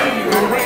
Hey,